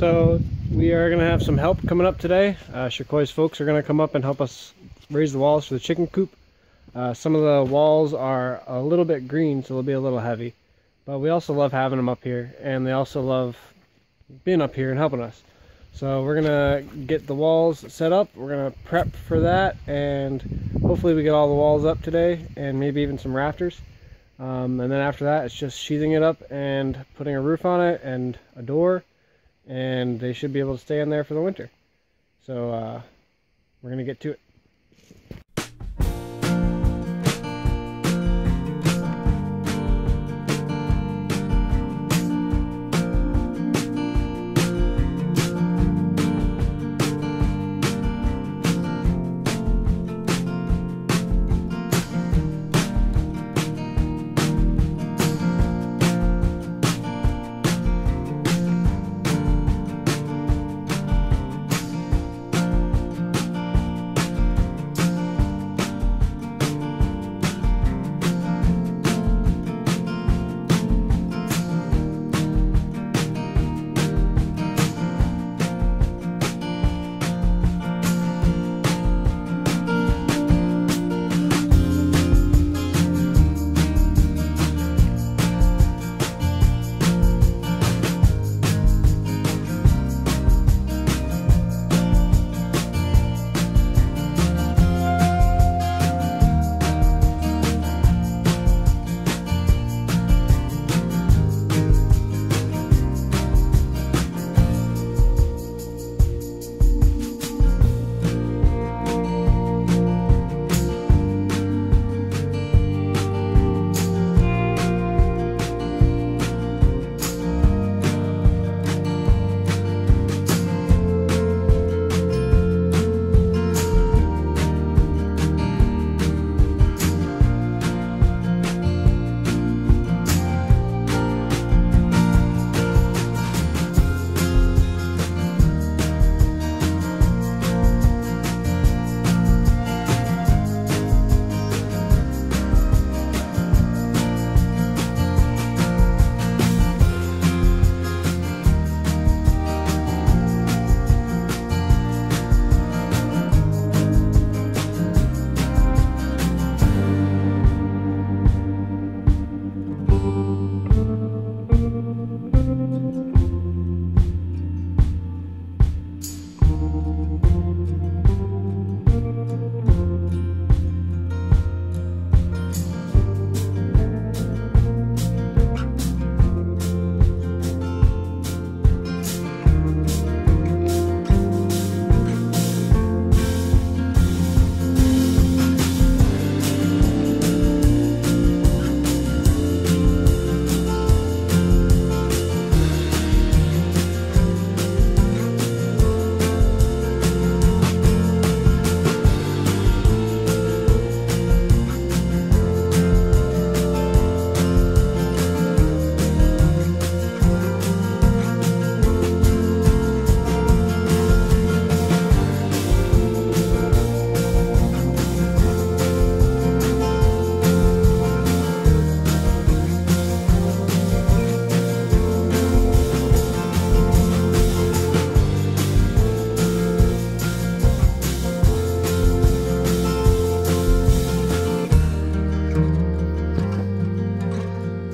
So we are going to have some help coming up today. Uh, folks are going to come up and help us raise the walls for the chicken coop. Uh, some of the walls are a little bit green, so they'll be a little heavy. But we also love having them up here, and they also love being up here and helping us. So we're gonna get the walls set up. We're gonna prep for that, and hopefully we get all the walls up today, and maybe even some rafters. Um, and then after that, it's just sheathing it up and putting a roof on it and a door, and they should be able to stay in there for the winter. So uh, we're gonna get to it.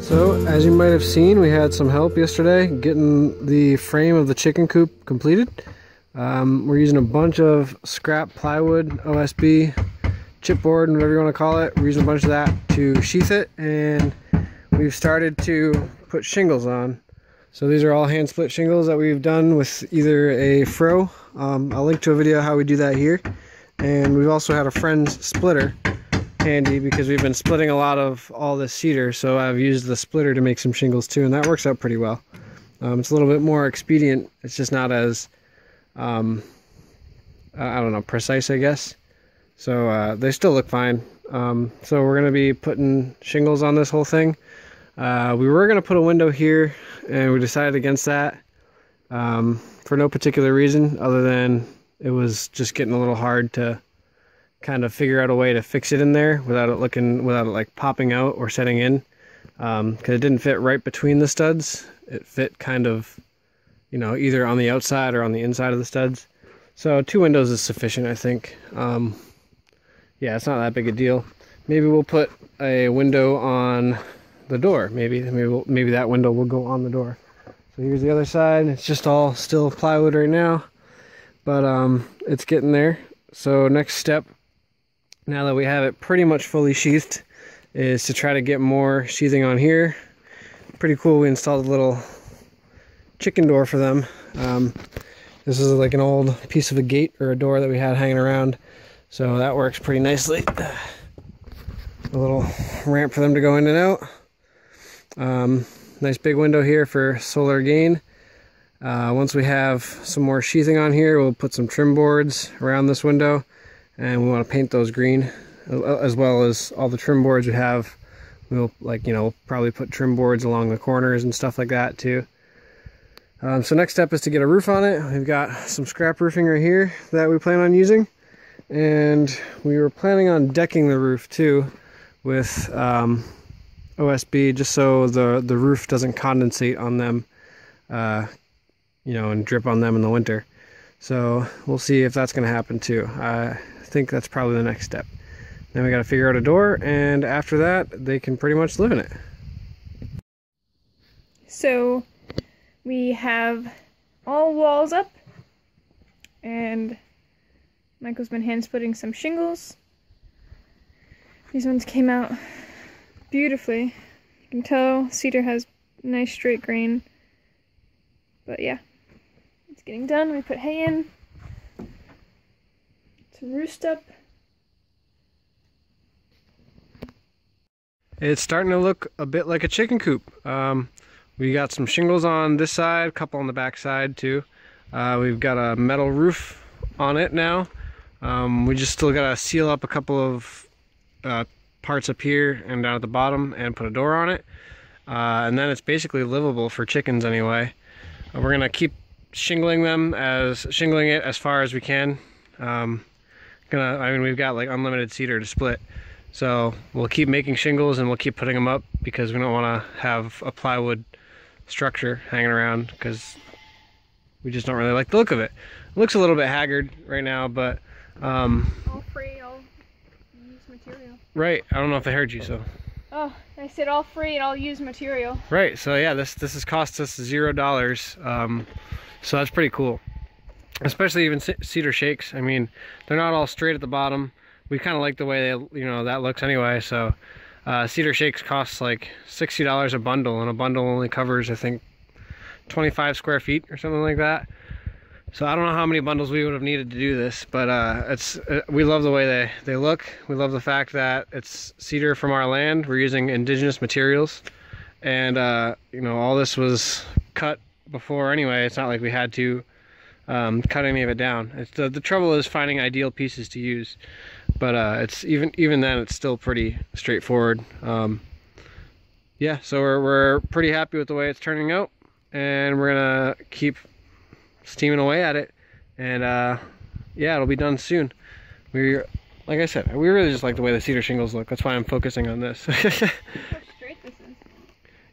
So, as you might have seen, we had some help yesterday getting the frame of the chicken coop completed. Um, we're using a bunch of scrap plywood, OSB, chipboard, and whatever you want to call it. We're using a bunch of that to sheath it, and we've started to put shingles on. So these are all hand split shingles that we've done with either a fro. Um, I'll link to a video how we do that here. And we've also had a friend's splitter handy because we've been splitting a lot of all this cedar so I've used the splitter to make some shingles too and that works out pretty well. Um, it's a little bit more expedient. It's just not as um, I don't know precise I guess. So uh, they still look fine. Um, so we're gonna be putting shingles on this whole thing. Uh, we were gonna put a window here and we decided against that um, for no particular reason other than it was just getting a little hard to kind of figure out a way to fix it in there without it looking without it like popping out or setting in because um, it didn't fit right between the studs it fit kind of you know, either on the outside or on the inside of the studs. So two windows is sufficient, I think. Um, yeah, it's not that big a deal. Maybe we'll put a window on the door. Maybe maybe we'll, maybe that window will go on the door. So here's the other side. It's just all still plywood right now, but um, it's getting there. So next step, now that we have it pretty much fully sheathed, is to try to get more sheathing on here. Pretty cool. We installed a little chicken door for them. Um, this is like an old piece of a gate or a door that we had hanging around. So that works pretty nicely. A little ramp for them to go in and out. Um, nice big window here for solar gain. Uh, once we have some more sheathing on here, we'll put some trim boards around this window and we want to paint those green as well as all the trim boards we have. We'll like, you know, probably put trim boards along the corners and stuff like that too. Um, so next step is to get a roof on it. We've got some scrap roofing right here that we plan on using. And we were planning on decking the roof too with um, OSB just so the, the roof doesn't condensate on them, uh, you know, and drip on them in the winter. So we'll see if that's going to happen too. I think that's probably the next step. Then we got to figure out a door, and after that, they can pretty much live in it. So we have all walls up, and Michael's been hand splitting some shingles. These ones came out beautifully. You can tell cedar has nice straight grain. But yeah, it's getting done. We put hay in. Some roost up. It's starting to look a bit like a chicken coop. Um, we got some shingles on this side, a couple on the back side too. Uh, we've got a metal roof on it now. Um, we just still got to seal up a couple of uh, parts up here and down at the bottom and put a door on it. Uh, and then it's basically livable for chickens anyway. Uh, we're gonna keep shingling them as shingling it as far as we can. Um, gonna, I mean, we've got like unlimited cedar to split. So we'll keep making shingles and we'll keep putting them up because we don't want to have a plywood structure hanging around because we just don't really like the look of it. It looks a little bit haggard right now, but um, all free, all used material. Right. I don't know if I heard you, so. Oh, I said all free and all used material. Right. So yeah, this this has cost us zero dollars. Um, so that's pretty cool. Especially even cedar shakes. I mean, they're not all straight at the bottom. We kind of like the way they, you know, that looks anyway. So uh, cedar shakes costs like sixty dollars a bundle, and a bundle only covers I think 25 square feet or something like that. So I don't know how many bundles we would have needed to do this, but uh, it's uh, we love the way they, they look. We love the fact that it's cedar from our land. We're using indigenous materials. And, uh, you know, all this was cut before anyway. It's not like we had to um, cut any of it down. It's the, the trouble is finding ideal pieces to use. But uh, it's even even then, it's still pretty straightforward. Um, yeah, so we're, we're pretty happy with the way it's turning out. And we're going to keep steaming away at it. And uh, yeah, it'll be done soon. We, like I said, we really just like the way the cedar shingles look. That's why I'm focusing on this.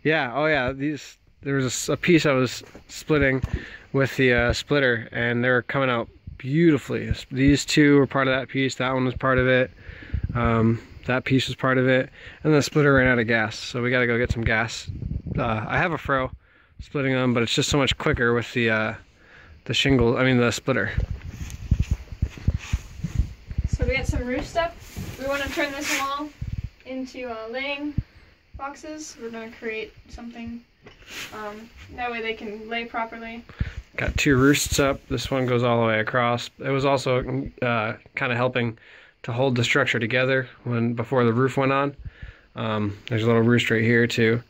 yeah. Oh yeah. These there was a, a, piece I was splitting with the uh, splitter, and they're coming out beautifully. These two were part of that piece. That one was part of it. Um, that piece was part of it, and the splitter ran out of gas, so we got to go get some gas. Uh, I have a fro splitting them, but it's just so much quicker with the uh, the shingle, I mean the splitter. So we got some roost up. We want to turn this wall into uh, laying boxes. We're to create something. Um, that way they can lay properly. Got two roosts up. This one goes all the way across. It was also uh, kind of helping to hold the structure together when before the roof went on. Um, there's a little roost right here too.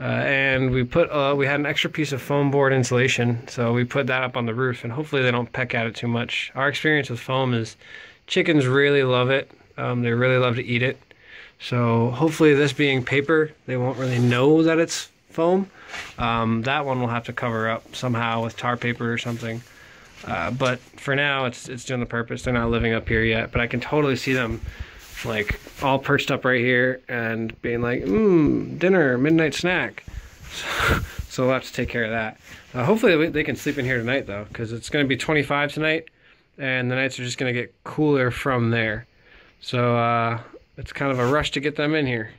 Uh, and we put uh, we had an extra piece of foam board insulation, so we put that up on the roof, and hopefully they don't peck at it too much. Our experience with foam is chickens really love it. Um, they really love to eat it. So hopefully this being paper, they won't really know that it's foam. Um, that one will have to cover up somehow with tar paper or something. Uh, but for now, it's it's doing the purpose. They're not living up here yet, but I can totally see them like all perched up right here and being like, mmm, dinner, midnight snack. So, So we'll have to take care of that. Uh, hopefully they can sleep in here tonight though, because it's going to be 25 tonight, and the nights are just going to get cooler from there. So uh, it's kind of a rush to get them in here.